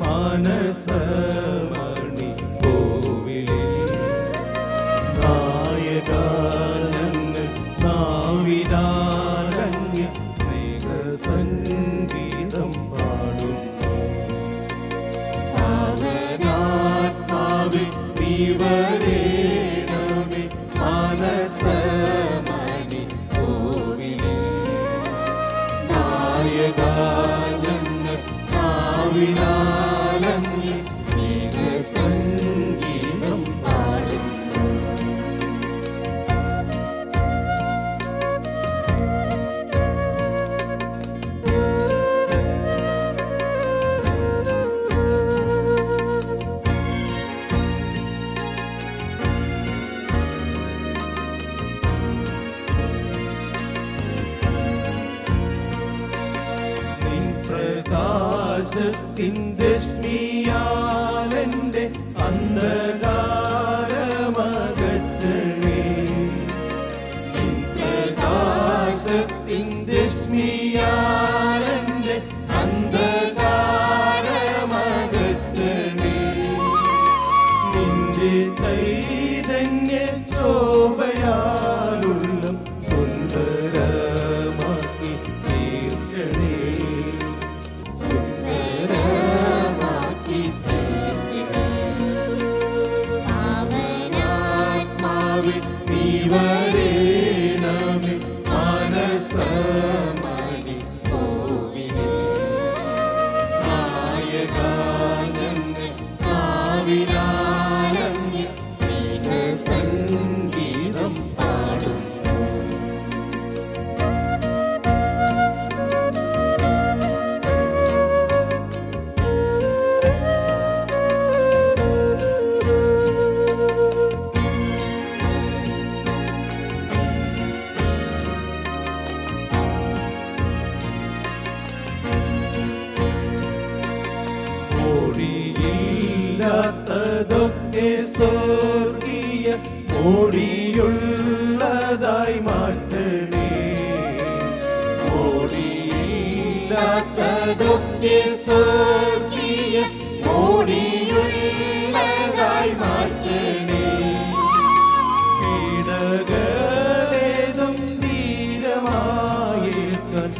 മനസമണി കോവിലിൽ. നായകാനങ്ങൾ നാവിദാനങ്ങൾ മേഘസംഗീതം പാടുന്നു പാവനാത്മാവേ നീവരേണമേ മനസമണി കോവിലിൽ. നായകാനങ്ങൾ നാവിദാന Hazır in this me சோர்கிய மோடியுள்ளதாய் மாற்றனே. மோடியில்லாத்ததொக்கே சோர்கிய மோடியுள்ளதாய் மாற்றனே. பீடகலேதும் தீரமாயிருக்கன்